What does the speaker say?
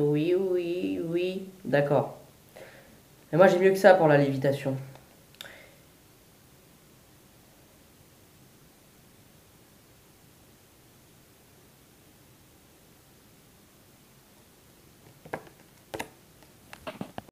Oui, oui, oui. D'accord. Mais moi j'ai mieux que ça pour la lévitation.